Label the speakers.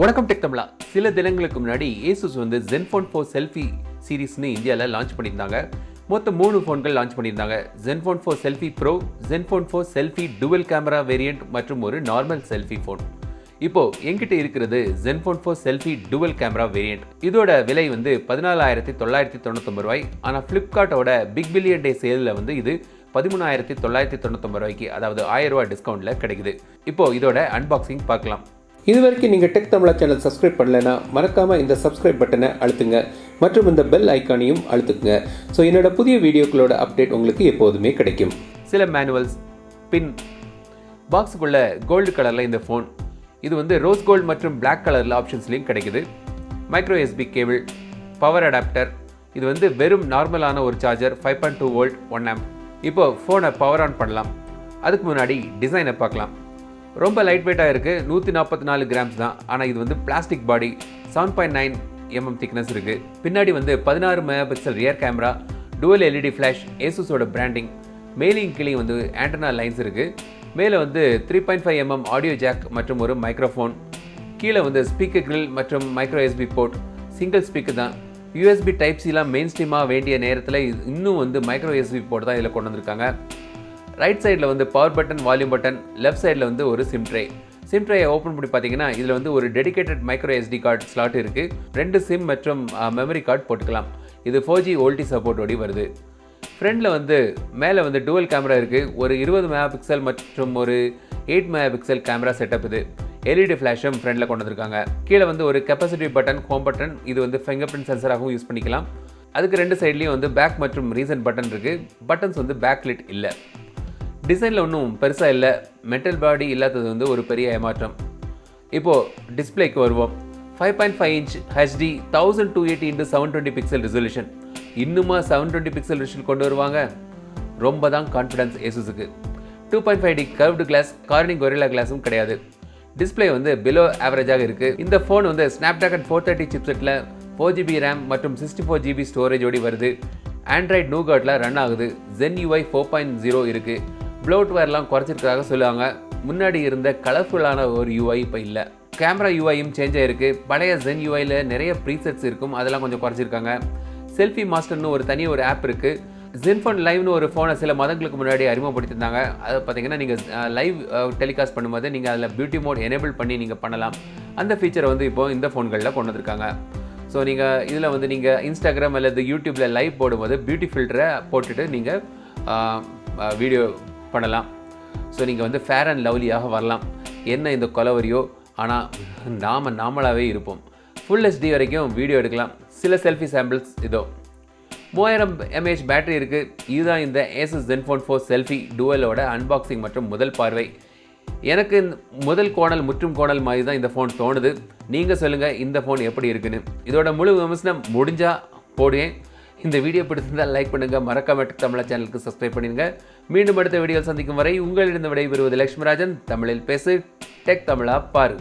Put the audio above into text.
Speaker 1: வணக்கம் டெக் தமிழா. சில தினங்களுக்கு முன்னாடி ஏசுஸ் வந்து ஜென்ஃபோன் ஃபோர் செல்ஃபி சீரீஸ்னு இந்தியாவில் லான்ச் பண்ணியிருந்தாங்க. மொத்தம் மூணு ஃபோன்கள் லான்ச் பண்ணியிருந்தாங்க. Zenfone four selfie pro Zenfone four selfie dual camera variant மற்றும் ஒரு நார்மல் செல்ஃபி ஃபோன் இப்போது என்கிட்ட இருக்கிறது Zenfone four selfie dual camera variant இதோட விலை வந்து பதினாலாயிரத்தி தொள்ளாயிரத்தி தொண்ணூத்தொம்பது ரூபாய். ஆனால் ஃப்ளிப்கார்ட்டோட பிக் பில்லியன் டே சேலில் வந்து இது பதிமூணாயிரத்தி தொள்ளாயிரத்தி தொண்ணூத்தொம்பது ரூபாய்க்கு அதாவது ஆயிரம் ரூபாய் டிஸ்கவுண்ட்டில் கிடைக்குது. இப்போ இதோட அன்பாக்சிங் பார்க்கலாம்.
Speaker 2: இது வரைக்கும் நீங்கள் டெக் தமிழா சேனல் சப்ஸ்கிரைப் பண்ணலைன்னா மறக்காமல் இந்த சப்ஸ்கிரைப் பட்டனை அழுத்துங்க. மற்றும் இந்த பெல் ஐக்கானையும் அழுத்துக்குங்க. ஸோ என்னோட புதிய வீடியோக்களோட அப்டேட் உங்களுக்கு எப்போதுமே கிடைக்கும்.
Speaker 1: சில மேனுவல்ஸ் பின் பாக்ஸுக்குள்ள கோல்டு கலரில் இந்த ஃபோன் இது வந்து ரோஸ் கோல்டு மற்றும் பிளாக் கலரில் ஆப்ஷன்ஸ்லையும் கிடைக்குது. Micro USB cable power adapter இது வந்து வெறும் நார்மலான ஒரு charger five point two volt one amp இப்போ ஃபோனை பவர் ஆன் பண்ணலாம். அதுக்கு முன்னாடி டிசைனை பார்க்கலாம். ரொம்ப லைட் வெயிட்டாக இருக்குது நூற்றி நாற்பத்தி நாலு கிராம்ஸ் தான். ஆனால் இது வந்து plastic body seven point nine mm thickness இருக்குது பின்னாடி வந்து பதினாறு mega pixel rear camera dual LED flash ஏசுஸோட branding மேலையும் கீழே வந்து ஆண்டனா லைன்ஸ் இருக்குது மேலே வந்து three point five mm audio jack மற்றும் ஒரு மைக்ரோஃபோன் கீழே வந்து ஸ்பீக்கர் கிரில் மற்றும் micro USB port single speaker தான். யூஎஸ்பி டைப் சிலாம் மெயின் ஸ்ட்ரீமாக வேண்டிய நேரத்தில் இன்னும் வந்து மைக்ரோ எஸ்பி போர்ட் தான் இதில் கொண்டு வந்திருக்காங்க. ரைட் சைடில் வந்து power button volume button left சைடில் வந்து ஒரு சிம் ட்ரே சிம் ட்ரையை ஓப்பன் பண்ணி பார்த்தீங்கன்னா இதில் வந்து ஒரு dedicated micro SD card slot இருக்குது ரெண்டு சிம் மற்றும் மெமரி கார்டு போட்டுக்கலாம். இது ஃபோர் ஜி ஓல்டி சப்போர்ட்டோடி வருது. ஃப்ரண்டில் வந்து மேலே வந்து டுவல் கேமரா இருக்குது ஒரு இருபது மெகா பிக்சல் மற்றும் ஒரு eight mega pixel camera setup இது எல்இடி ஃப்ளாஷும் ஃப்ரண்டில் கொண்டு வந்திருக்காங்க. கீழே வந்து ஒரு கெப்பாசிட்டி பட்டன் ஹோம் பட்டன் இது வந்து ஃபிங்கர் பிரிண்ட் சென்சராகவும் யூஸ் பண்ணிக்கலாம். அதுக்கு ரெண்டு சைட்லேயும் வந்து பேக் மற்றும் ரீசன் பட்டன் இருக்குது பட்டன்ஸ் வந்து பேக் லிட் இல்லை. டிசைனில் ஒன்றும் பெருசாக இல்லை. மெட்டல் பாடி இல்லாதது வந்து ஒரு பெரிய ஏமாற்றம். இப்போது டிஸ்பிளேக்கு வருவோம். Five point five inch HD thousand two eighty into seven twenty pixel resolution இன்னுமா செவன் டுவெண்ட்டி பிக்சல் ரெசல்யூஷன் கொண்டு வருவாங்க? ரொம்ப தான் confidence ஏசுஸுக்கு two point five D curved glass Corning Gorilla கிளாஸும் கிடையாது. டிஸ்பிளே வந்து பிலோ ஆவரேஜாக இருக்குது இந்த ஃபோன் வந்து ஸ்னாப்ட்ராகன் ஃபோர் தேர்ட்டி சிப்செட்டில் ஃபோர் ஜிபி ரேம் மற்றும் சிக்ஸ்டி ஃபோர் ஜிபி ஸ்டோரேஜோடி வருது. ஆண்ட்ராய்ட் நூகாட்டில் ரன் ஆகுது. Zen UI four point zero இருக்குது ப்ளோட்வேர்லாம் குறைச்சிருக்கிறதாக சொல்லுவாங்க. முன்னாடி இருந்த கலர்ஃபுல்லான ஒரு யூஐ இப்போ இல்லை. கேமரா யூஐயும் சேஞ்ச் ஆகிருக்கு பழைய ஜென் யூஐயில் நிறைய ப்ரீசெட்ஸ் இருக்கும். அதெல்லாம் கொஞ்சம் குறைச்சிருக்காங்க. செல்ஃபி மாஸ்டர்னு ஒரு தனி ஒரு ஆப் இருக்குது ஜென்ஃபோன் லைவ்னு ஒரு ஃபோனை சில மதங்களுக்கு முன்னாடி அறிமுகப்படுத்தியிருந்தாங்க அதை பார்த்தீங்கன்னா நீங்கள் லைவ் டெலிகாஸ்ட் பண்ணும்போது நீங்கள் அதில் பியூட்டி மோட் எனேபிள் பண்ணி நீங்கள் பண்ணலாம். அந்த ஃபீச்சரை வந்து இப்போது இந்த ஃபோன்களில் கொண்டு வந்திருக்காங்க. ஸோ நீங்கள் இதில் வந்து நீங்கள் இன்ஸ்டாகிராம் அல்லது யூடியூப்பில் லைவ் போடும்போது பியூட்டி ஃபில்டரை போட்டுட்டு நீங்கள் வீடியோ பண்ணலாம். ஸோ நீங்கள் வந்து ஃபேர் அண்ட் லவ்லியாக வரலாம். என்ன இந்த கொலவரியோ? ஆனால் நாம் நாமளாகவே இருப்போம். ஃபுல் ஹெச்டி வரைக்கும் வீடியோ எடுக்கலாம். சில செல்ஃபி சாம்பிள்ஸ் இதோ. மூவாயிரம் எம்ஏஹெச் பேட்டரி இருக்குது இதுதான் இந்த ஏசஸ் ஜென்ஃபோன் ஃபோர் செல்ஃபி டுவலோட அன்பாக்சிங் மற்றும் முதல் பார்வை. எனக்கு இந்த முதல் கோணல் முற்றும் கோணல் மாதிரி தான் இந்த ஃபோன் தோணுது. நீங்கள் சொல்லுங்கள் இந்த ஃபோன் எப்படி இருக்குன்னு. இதோட முழு விமர்சனம் முடிஞ்சால் போடுவேன். இந்த வீடியோ பிடிச்சிருந்தால் லைக் பண்ணுங்கள் மறக்காம தமிழா சேனலுக்கு சப்ஸ்கிரைப் பண்ணிடுங்க. மீண்டும் அடுத்த வீடியோ சந்திக்கும் வரை உங்களிடம் விடைபெறுவது லக்ஷ்மிராஜன் தமிழில் பேசு டெக் தமிழா பாரு.